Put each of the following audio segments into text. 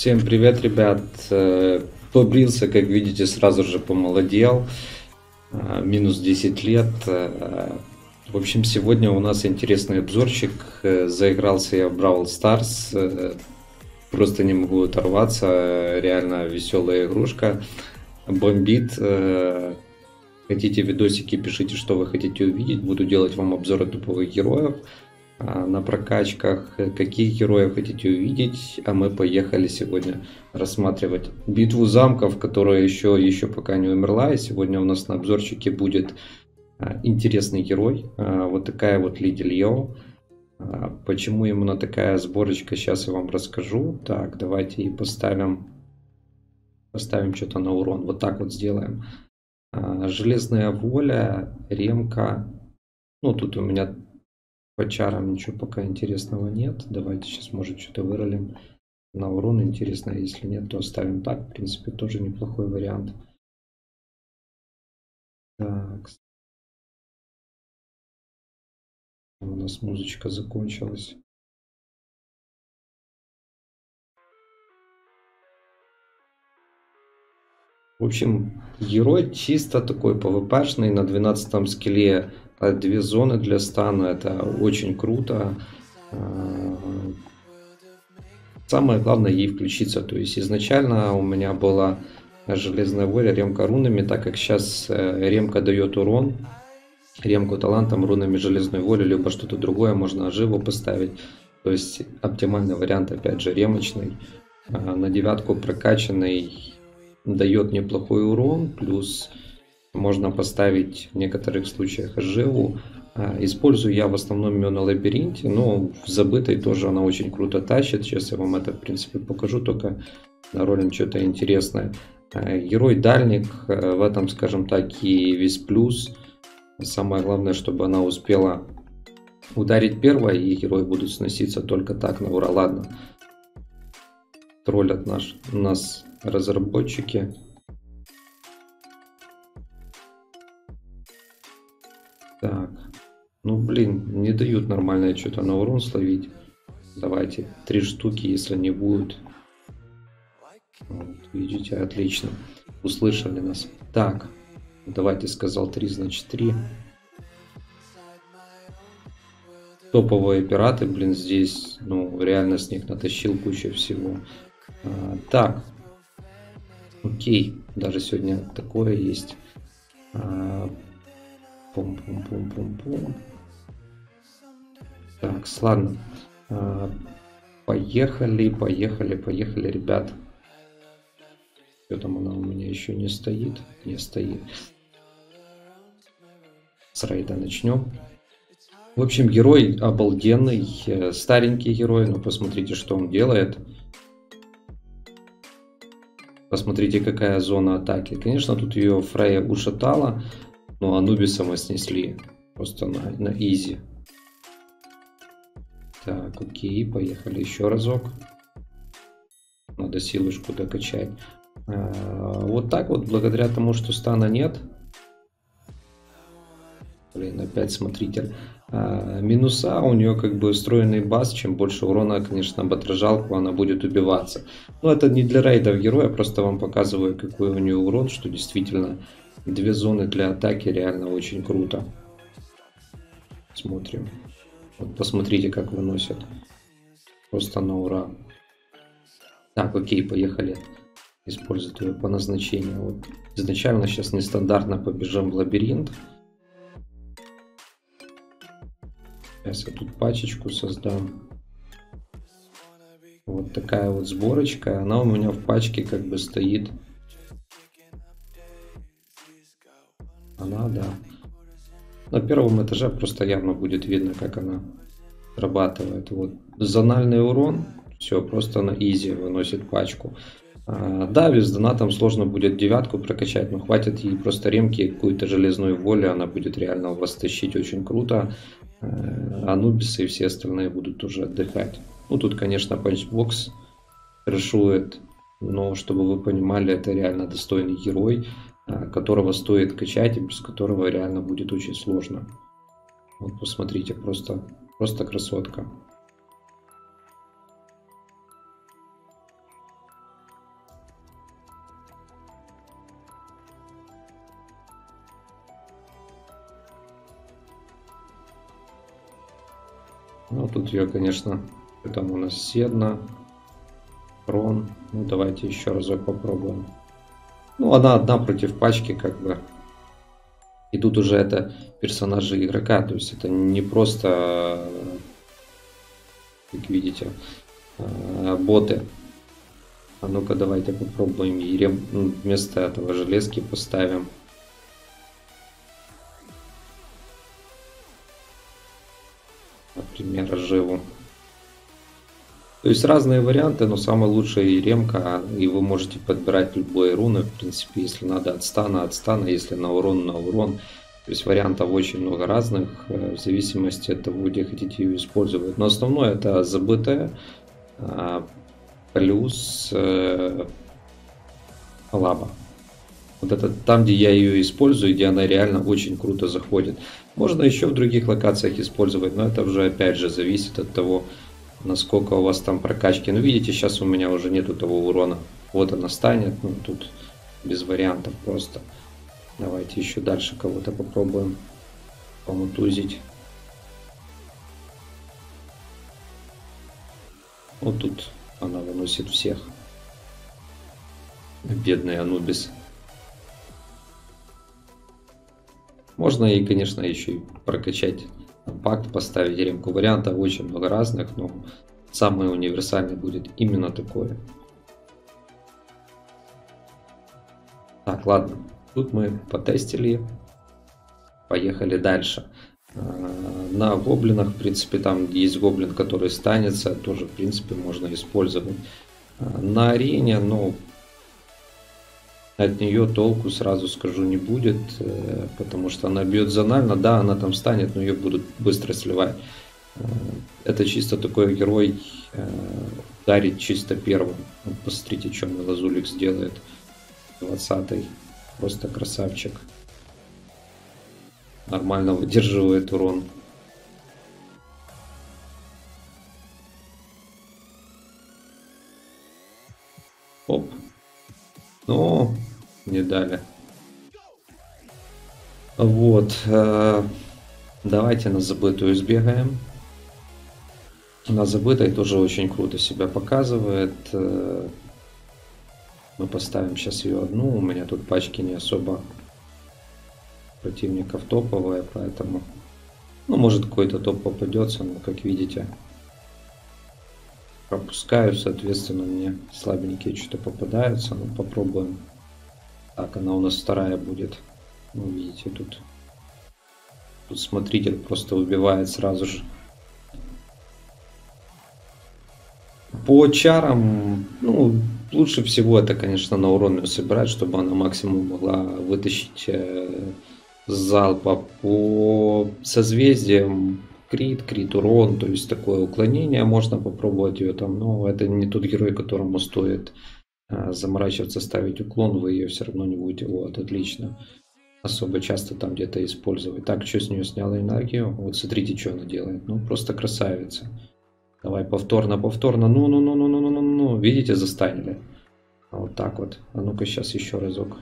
Всем привет, ребят. Э, побрился, как видите, сразу же помолодел. Э, минус 10 лет. Э, в общем, сегодня у нас интересный обзорчик. Заигрался я в Brawl Stars. Просто не могу оторваться. Реально веселая игрушка. Бомбит. Хотите видосики, пишите, что вы хотите увидеть. Буду делать вам обзоры туповых героев. А, на прокачках, каких героев хотите увидеть, а мы поехали сегодня рассматривать битву замков, которая еще, еще пока не умерла, и сегодня у нас на обзорчике будет а, интересный герой, а, вот такая вот Лиди Льо. Почему именно такая сборочка, сейчас я вам расскажу. Так, давайте и поставим, поставим что-то на урон, вот так вот сделаем. Железная воля, ремка, ну тут у меня по чарам ничего пока интересного нет. Давайте сейчас, может, что-то выролим на урон. Интересно, если нет, то оставим так. В принципе, тоже неплохой вариант. Так. У нас музычка закончилась. В общем, герой чисто такой PvP-шный на 12 скилле две зоны для стана, это очень круто. А, самое главное ей включиться. То есть изначально у меня была железная воля, ремка рунами, так как сейчас э, ремка дает урон, ремку талантом, рунами железной воли, либо что-то другое можно оживу поставить. То есть оптимальный вариант, опять же, ремочный. А, на девятку прокачанный дает неплохой урон, плюс можно поставить в некоторых случаях живу. А, использую я в основном ее на лабиринте, но в забытой тоже она очень круто тащит. Сейчас я вам это, в принципе, покажу, только на роллинг что-то интересное. А, герой дальник, э, в этом, скажем так, и весь плюс. Самое главное, чтобы она успела ударить первое, и герои будут сноситься только так на ура. Ладно, троллят наш, нас разработчики. Ну, блин, не дают нормально что-то на урон словить. Давайте, три штуки, если не будет. Вот, видите, отлично. Услышали нас. Так, давайте сказал три, значит три. Топовые пираты, блин, здесь, ну, реально с них натащил кучу всего. А, так, окей, даже сегодня такое есть. А, Пум-пум-пум-пум-пум. Так, ладно. А, поехали, поехали, поехали, ребят. Что там она у меня еще не стоит? Не стоит. С рейда начнем. В общем, герой обалденный, э, старенький герой, но посмотрите, что он делает. Посмотрите, какая зона атаки. Конечно, тут ее Фрея ушатала, ну, Анубиса мы снесли просто на, на изи. Так, окей, поехали еще разок. Надо силушку докачать. А, вот так вот, благодаря тому, что стана нет. Блин, опять смотритель. А, минуса у нее как бы устроенный бас. Чем больше урона, конечно, об отражалку она будет убиваться. Но это не для рейдов героя, просто вам показываю, какой у нее урон, что действительно Две зоны для атаки реально очень круто. Смотрим. Вот посмотрите, как выносят. Просто на ура. Так, окей, поехали. Использовать ее по назначению. Вот изначально сейчас нестандартно побежим в лабиринт. Сейчас я тут пачечку создам. Вот такая вот сборочка. Она у меня в пачке как бы стоит Она, да. На первом этаже просто явно будет видно, как она срабатывает. Вот. Зональный урон, все, просто на изи выносит пачку. А, да, без донатом сложно будет девятку прокачать, но хватит ей просто ремки, какую-то железную волю, она будет реально вас тащить очень круто. А, Анубисы и все остальные будут тоже отдыхать. Ну, тут, конечно, панчбокс решует, но чтобы вы понимали, это реально достойный герой. Э, которого стоит качать и без которого реально будет очень сложно. Вот посмотрите, просто, просто красотка. Ну, тут ее, конечно, там у нас седна, трон. Ну, давайте еще разок попробуем. Ну, она одна против пачки, как бы. И тут уже это персонажи игрока, то есть это не просто, как видите, э, боты. А ну-ка давайте попробуем и ну, вместо этого железки поставим. Например, живу. То есть разные варианты, но самый лучший ремка, и вы можете подбирать любые руны, в принципе, если надо от стана, от стана, если на урон, на урон. То есть вариантов очень много разных, э, в зависимости от того, где хотите ее использовать. Но основное это ЗБТ, а, плюс э, лаба. Вот это там, где я ее использую, где она реально очень круто заходит. Можно еще в других локациях использовать, но это уже опять же зависит от того, насколько у вас там прокачки. Ну, видите, сейчас у меня уже нету того урона. Вот она станет, ну, тут без вариантов просто. Давайте еще дальше кого-то попробуем помутузить. Вот тут она выносит всех. Бедный Анубис. Можно и, конечно, еще и прокачать пакт, поставить ремку. Вариантов очень много разных, но самый универсальный будет именно такое. Так, ладно. Тут мы потестили. Поехали дальше. А, на гоблинах, в принципе, там есть гоблин, который станется, тоже, в принципе, можно использовать. А, на арене, ну, от нее толку, сразу скажу, не будет, э, потому что она бьет зонально, да, она там станет, но ее будут быстро сливать. Э, это чисто такой герой э, дарит чисто первым. посмотрите, что Мелазулик сделает. 20 Просто красавчик. Нормально выдерживает урон. Оп. Ну, не дали. Вот. Э, давайте на забытую сбегаем. На забытой тоже очень круто себя показывает. Э, мы поставим сейчас ее одну. У меня тут пачки не особо противников топовые, поэтому... Ну, может какой-то топ попадется, но как видите, пропускаю, соответственно, мне слабенькие что-то попадаются. Ну, попробуем так, она у нас вторая будет. Ну, видите, тут, тут смотритель просто убивает сразу же. По чарам, ну, лучше всего это, конечно, на уронную собирать, чтобы она максимум могла вытащить э, залпа. По созвездиям крит, крит урон, то есть такое уклонение, можно попробовать ее там, но это не тот герой, которому стоит заморачиваться, ставить уклон, вы ее все равно не будете. Вот, отлично. Особо часто там где-то использовать. Так, что с нее сняла энергию? Вот смотрите, что она делает. Ну, просто красавица. Давай, повторно, повторно. Ну, ну, ну, ну, ну, ну, ну, ну. Видите, застанили. Вот так вот. А ну-ка сейчас еще разок.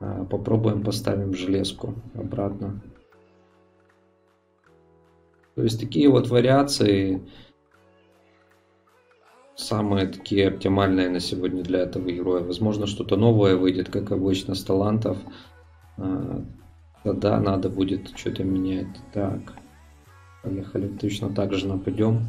А, попробуем поставим железку обратно. То есть такие вот вариации самые такие оптимальные на сегодня для этого героя. Возможно, что-то новое выйдет, как обычно, с талантов. А, тогда надо будет что-то менять. Так, поехали. Точно так же нападем.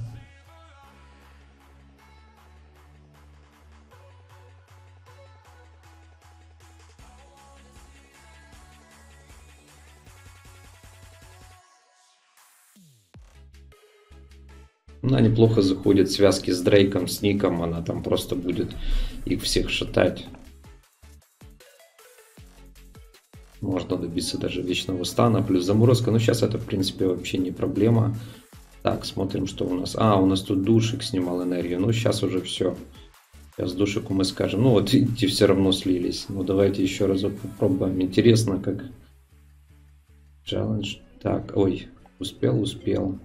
Она неплохо заходит связки с Дрейком, с Ником. Она там просто будет их всех шатать. Можно добиться даже вечного стана, плюс заморозка. Но сейчас это, в принципе, вообще не проблема. Так, смотрим, что у нас. А, у нас тут душик снимал энергию. Ну, сейчас уже все. Сейчас душику мы скажем. Ну, вот видите, все равно слились. Ну, давайте еще разок попробуем. Интересно, как... Челлендж. Так, ой, успел, успел.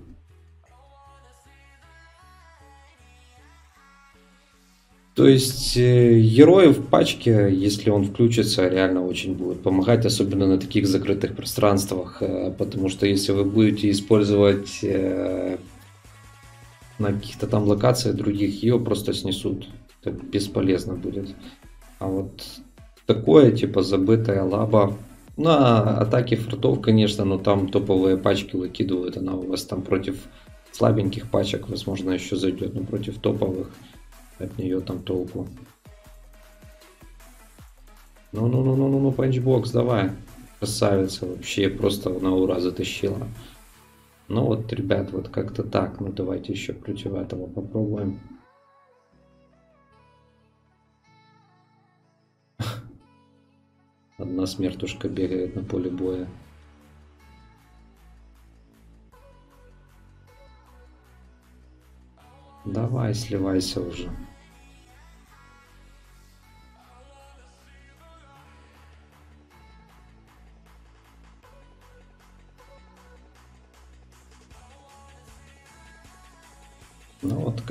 То есть э, герои в пачке, если он включится, реально очень будет помогать, особенно на таких закрытых пространствах, э, потому что если вы будете использовать э, на каких-то там локациях других, ее просто снесут. Это бесполезно будет. А вот такое, типа, забытая лаба. На атаке фортов, конечно, но там топовые пачки выкидывают. Она у вас там против слабеньких пачек, возможно, еще зайдет, но против топовых от нее там толку. Ну-ну-ну-ну-ну, панчбокс, давай. Красавица, вообще просто на ура затащила. Ну вот, ребят, вот как-то так. Ну давайте еще против этого попробуем. Одна смертушка бегает на поле боя. Давай, сливайся уже.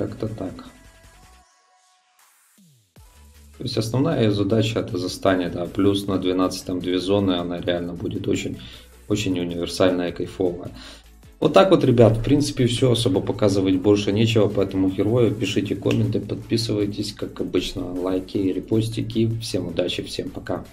Как-то так. То есть основная задача это застание, да, плюс на 12 там две зоны, она реально будет очень, очень универсальная и кайфовая. Вот так вот, ребят, в принципе, все, особо показывать больше нечего по этому герою. Пишите комменты, подписывайтесь, как обычно, лайки репостики. Всем удачи, всем пока.